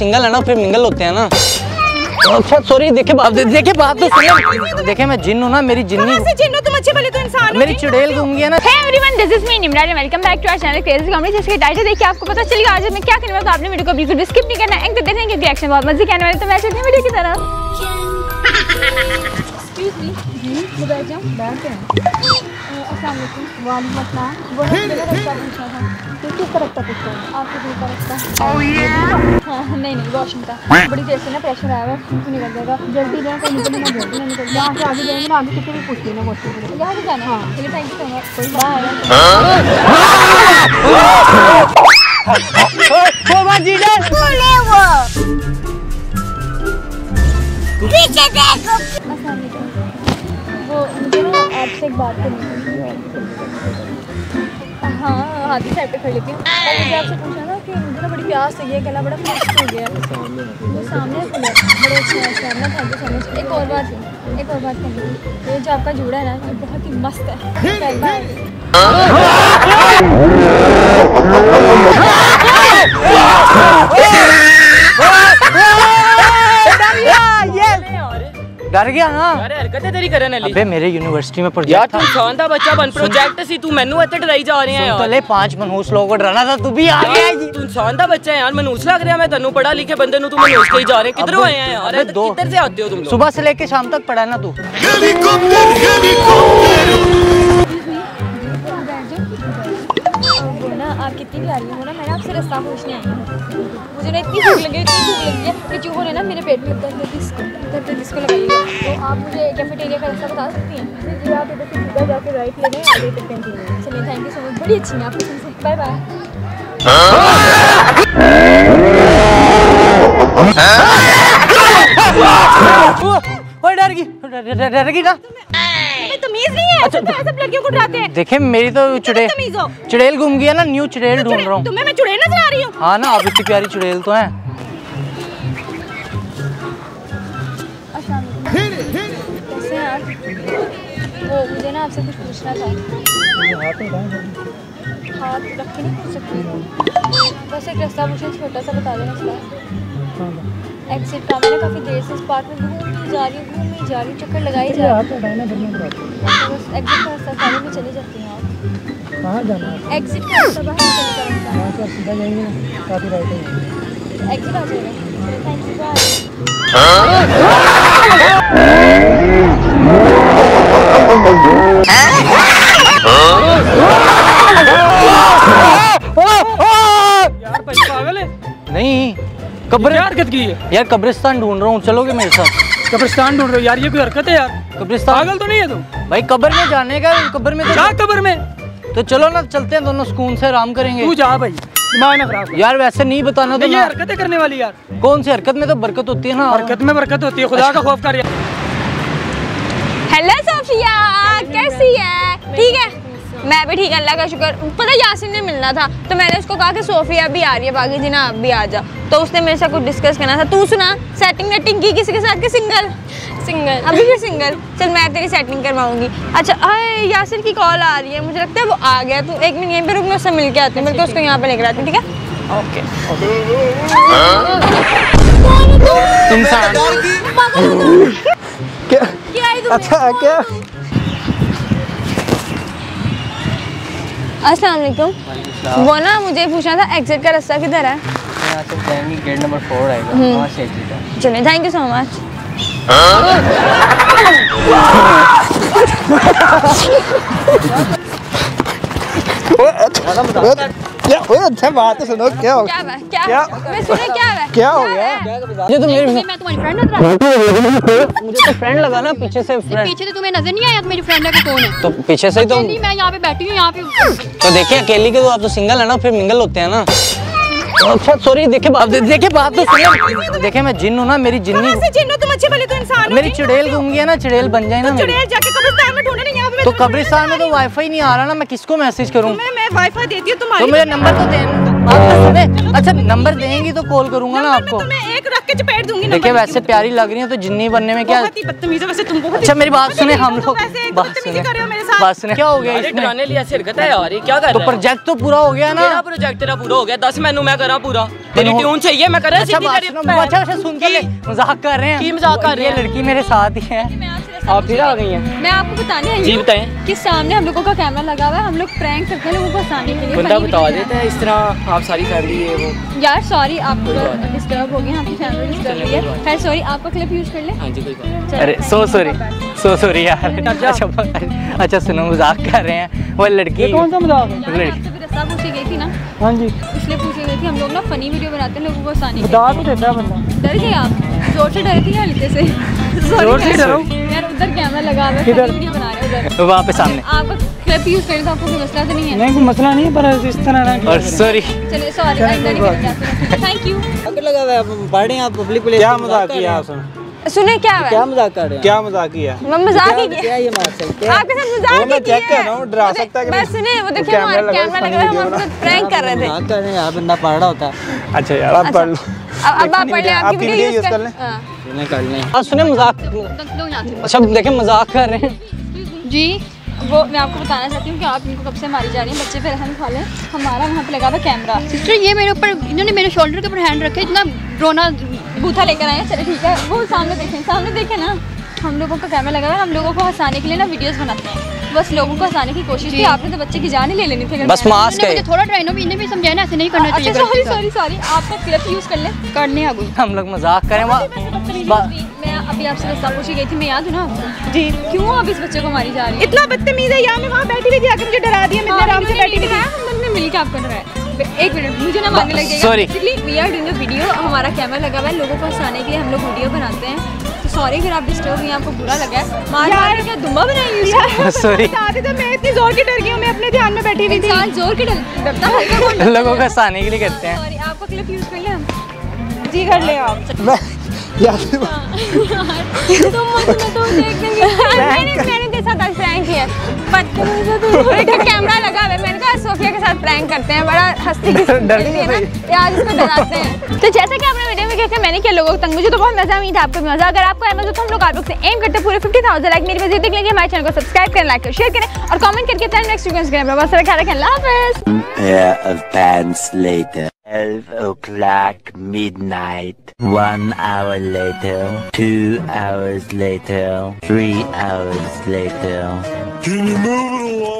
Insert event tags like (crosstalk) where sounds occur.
Single है ना फिर मिंगल होते हैं ना अच्छा सॉरी देखे बात देखे बात तो सुनो देखे मैं जिन हूँ ना मेरी जिन्नी से जिन्नो तुम अच्छे भले तो इंसान मेरी चुड़ैल है ना। Hey everyone, this is me Nimrod and welcome back to our channel Crazy Comedy जिसके टाइटल देखिए आपको पता चल गया आज मैं क्या करने वाला तो आपने वीडियो को बिल्कुल भी स्किप नहीं करना एंड देखने के रिएक्शन बहुत मज़े के आने वाले तो मैं चलती हूँ वीडियो की तरफ़। (laughs) Me, बैठ जाऊँ बैठ जाऊँ अस्सलाम वालेकुम वालेकुम अस्सलाम वो है मेरा रास्ता पूछना था तो किस तरफ़ का पूछता है आपके दिल का रास्ता हाँ नहीं नहीं रोशन का बड़ी देर से ना प्रेशर आया हुआ है तो निकल जाएगा जल्दी जाए कहीं निकल ना जल्दी ना निकल यहाँ से आगे जाएँगे ना आगे किसी भी पूछ लेना क्वेश्चन यहाँ से जाना हाँ चलिए थैंक यू सो मच कोई बाय वो मुझे ना आपसे एक बात करनी थी हाँ हाथी साइड पे खड़ी लेती हूँ मुझे आपसे पूछा ना कि मुझे ना बड़ी प्यास लगी है गला बड़ा फ्रेश हो गया है वो सामने खुला है। बड़े अच्छे हैं सर ना थैंक यू सो मच एक और बात एक और बात करनी थी ये जो आपका जूड़ा है ना ये बहुत ही मस्त है डर गया हाँ। ना अरे हरकतें तेरी करन अली अबे मेरे यूनिवर्सिटी में प्रोजेक्ट यार तू शानदा बच्चा बन प्रोजेक्ट सी तू मेनू इतने डराई जा रहे हैं यार। तो तले पाँच मनहूस लोगों को डराना था तू भी आ गया जी। तू शानदा बच्चा है यार मनहूस लग रहा है मैं तन्नू पढ़ा लिखे बंदे नु तू मनहूस कही जा रहे किधर आए हैं यार? किधर से आते हो तुम लोग? सुबह से लेके शाम तक पढ़ा ना तू। Helicopter helicopter. आप कितनी प्यारी हो ना मैंने आपसे रास्ता पूछने आई हूँ। मुझे ना इतनी भूख लगी इतनी भूख लगी है कि जो हो ना मेरे पेट में उतर गई दर्द दर्द इसको लगाइएगा तो आप मुझे कैफेटेरिया का रास्ता बता सकती हैं? जी आप इधर से सीधा जाके राइट ले लें आगे तक कैंटीन है चलिए थैंक यू सो मच बड़ी अच्छी हैं आपकी से बाय बाय ओए डर गई डर- ना। तमीज नहीं है? अच्छा तो सब लड़कियों को डराते हैं। देखे मेरी तो हो। चुड़ैल घूम गया ना न्यू चुड़ैल ढूंढ रहा हूँ। तुम्हें मैं चुड़ैल नज़र आ रही हूँ। हाँ ना आप इतनी प्यारी चुड़ैल तो है। कैसे हैं आप? वो, मुझे ना आपसे कुछ पूछना था। हाथ रख के नहीं पूछ सकती। बस एक रास्ता पूछे छोटा सा बता देना इसका एग्जिट का मैंने काफ़ी देर से इस पार्क में घूमी जा रही हूँ घूमी जा रही हूँ, चक्कर लगाई जा रही हूँ। बस एग्जिट का रास्ता सामने में चली जाती हैं। कहाँ जाना है एग्जिट का रास्ता बाहर चले जाएँगे काफ़ी राइट एग्जिट आ जाएगा। थैंक यू बाय कब्र हरकत की है? यार कब्रिस्तान ढूंढ रहा हूँ चलोगे मेरे साथ? कब्रिस्तान ढूंढ रहे हो? यार ये कोई हरकत है यार? कब्रिस्तान पागल तो नहीं है तू भाई कब्र में जाने का कब्र में जा तो, कब्र में। तो चलो ना चलते हैं दोनों सुकून से आराम करेंगे। तू जा भाई दिमाग ना यार वैसे नहीं बताना तो ये हरकतें करने वाली यार। कौन सी हरकत में तो बरकत होती है ना? हरकत में बरकत होती है खुदा का खौफ कर यार। हेलो सोफिया कैसी है? ठीक है? मैं भी ठीक है अल्लाह का शुक्र। पता यासिन ने मिलना था तो मैंने उसको कहा कि सोफिया भी आ रही है बाकी जी ना आप भी आ जा तो उसने मेरे साथ कुछ डिस्कस करना था। तू सुना सेटिंग वेटिंग की किसी के साथ के सिंगल सिंगल अभी भी सिंगल चल मैं तेरी सेटिंग करवाऊँगी। अच्छा अरे यासिर की कॉल आ रही है मुझे लगता है वो आ गया। तू एक मिनट यहीं पे रुक मैं उससे मिल के आती हूँ। बल्कि उसको यहाँ पर लेकर आती हूँ ठीक है? ओके इंसान। अच्छा क्या? अस्सलाम वालेकुम वो ना मुझे पूछना था एग्जिट का रास्ता किधर है? यहाँ गेट नंबर फोर आएगा वहाँ से exit है। चलिए थैंक यू सो मच क्या ओए अच्छा बात सुनो क्या हो क्या क्या क्या? मैं सुने क्या हुआ क्या हो गया ये तो मेरी मैं तुम्हारी फ्रेंड मुझे तो लगा ना पीछे से फ्रेंड पीछे से तुम्हें नज़र नहीं आया मेरी फ्रेंड है कौन है तो पीछे से ही तो मैं यहाँ पे बैठी हूँ यहाँ पे तो देखिए अकेली के तो आप तो सिंगल है ना फिर मिंगल होते हैं ना तो अच्छा सॉरी देखे बाप देखे बात तो सुनो देखे मैं जिन हूँ ना मेरी जिन्नी जिन्नो? तुम अच्छे भले तो इंसान मेरी चुड़ैल घूँगी है ना चुड़ैल बन जाए ना तो जाके कब्रिस्तान में ढूंढे यहाँ पे तो कब्रिस्तान में तो वाईफाई नहीं आ रहा ना मैं किसको मैसेज करूँ? मैं वाईफाई देती हूँ तो तुम्हारी नंबर तो तो सुने अच्छा नंबर देंगी तो कॉल करूँगा ना आपको। मैं एक रख के चपेट दूँगी देखिए वैसे प्यारी लग रही है तो जिन्नी बनने में क्या बदतमीज वैसे तुम अच्छा मेरी बात सुने हम लोग बात सुने। कर रहे हो मेरे साथ। बात सुने। क्या हो गया? डराने लिया सिरकत है यार ये क्या कर तो रहा है? प्रोजेक्ट तो पूरा हो गया ना। तेरा प्रोजेक्ट तेरा पूरा हो गया दस मैनू मैं करा पूरा। तेरी ट्यून चाहिए मैं करा अच्छा अच्छा अच्छा सुन के मज़ाक कर रहे हैं। की मज़ाक कर रहे हैं? लड़की मेरे साथ ही है। आप फिर आ गई हैं। मैं आपको बताने आई जी बताएँ कि सामने हम लोगों का कैमरा लगा हुआ है। हम लोग प्रैंक करते हैं लोगों को हंसाने के लिए बंदा बता देता है इस तरह आप सारी फैमिली है वो। यार सॉरी आप कोई बात नहीं। डिस्टर्ब हो गए आपकी फैमिली डिस्टर्ब हुई है खैर सॉरी आपका क्लिप यूज़ कर ले। हाँ जी कोई बात अरे सो सॉरी सो सॉरी यार। अच्छा अच्छा सुनो मज़ाक कर रहे हैं। वो लड़की कौन सा मज़ाक है? रस्सा पूछी गई थी ना। हाँ जी। इसलिए पूछी गई थी हम लोग ना फनी वीडियो बनाते हैं लोगों को हंसाने के बता तो देता है बंदा। डर गए आप? ज़ोर से डरे थे या हल्के से? ज़ोर से। डरो। उधर कैमरा लगा हुआ है किधर? वीडियो बना रहे हैं उधर वहाँ पे सामने। आपका क्लिप यूज़ करें तो आपको कोई मसला तो नहीं है? नहीं कोई मसला नहीं पर इस तरह ना और सॉरी चलिए सॉरी थैंक यू क्या लगा हुआ है आप पढ़ आप पब्लिक प्लेस क्या मज़ाक किया आपने? सुने क्या हुआ? क्या मज़ाक कर रहे हैं? क्या मज़ाक किया? मैं मज़ाक ही किया ये है क्या? आपके साथ मज़ाक वो मैं ही किया check कर रहा हूँ, डरा सकता है नहीं? सुने वो देखिए कैमरा हमारा लगा, कैमरा लगा है, हम आपको प्रैंक कर रहे थे। मज़ाक कर रहे हैं यार बंदा पढ़ रहा होता है। अच्छा यार आप पढ़ लो। अब अब आप पढ़ लें आपकी वीडियो यूज़ कर कर लें। इन्हें कर लें। आप सुने मज़ाक। अच्छा देखे मज़ाक कर रहे हैं। जी वो मैं आपको बताना चाहती हूँ कि आप इनको कब से मारी जा रही हैं? बच्चे पे रहम खा लें। हमारा वहाँ पे लगा हुआ कैमरा। सिस्टर ये मेरे ऊपर इन्होंने मेरे शोल्डर के ऊपर हैंड रखे इतना रोना बूथा लेकर आए चले ठीक है वो सामने देखें सामने देखें ना। हम लोगों का कैमरा लगा हुआ है हम लोगों को हंसाने के लिए ना वीडियोज़ बनाते हैं। बस लोगों को हंसाने की कोशिश की आपने तो बच्चे की जान ही ले लेनी थी बस मास्क है। मुझे थोड़ा ट्राइनो भी इन्हें भी समझाया ना ऐसे नहीं करना अच्छा चाहिए सॉरी सॉरी सॉरी आपका क्लिप यूज़ कर ले। करने आ गई हम लोग मज़ाक करें मैं अभी आपसे रस्ता पूछी गई थी मैं याद हूँ ना आपको? जी। क्यों आप इस बच्चे को मारी जा रही है? इतना बदतमीज है यार मैं वहाँ बैठी हुई थी आके मुझे डरा दिया मैं आराम से बैठी हुई ने मिलकर आपको डराया एक मिनट मुझे ना मांगने लग जाएगा we are doing a video हमारा कैमरा लगा हुआ है लोगों को हंसाने के लिए हम लोग वीडियो बनाते हैं। तो सॉरी अगर आप डिस्टर्ब हुई आपको बुरा लगा है। मार मार के क्या दुम्बा बनाई हुई है? (laughs) (laughs) सॉरी तो मैं इतनी ज़ोर की डर गई हूँ मैं अपने ध्यान में बैठी हुई थी। इंसान ज़ोर की डरता है लोगों को हंसाने के लिए करते हैं। सॉरी आपका क्लिप यूज़ कर ले हम जी कर ले आप मैं यार। (laughs) तुम मुझे तो देख लेंगे। मैंने प्रैंक किया है तू एक कैमरा लगा हुआ है। मैंने कहा सोफिया के साथ प्रैंक करते हैं। बड़ा हंसती की है यार इसको डराते हैं। तो जैसा कि आपने वीडियो में देखा मैंने किया लोगों को तंग मुझे तो बहुत मज़ा आई था आपको मज़ा अगर आपको आया मज़ा तो हम लोग आप लोग से एम करते पूरे 50000 लाइक मेरी वजह देख लेंगे हमारे चैनल को सब्सक्राइब करें लाइक करें शेयर करें और कमेंट करके नेक्स्ट वीडियो करें बहुत सारा ख्याल रखें। 12 o'clock midnight. One hour later. Two hours later. Three hours later. Can you move it along?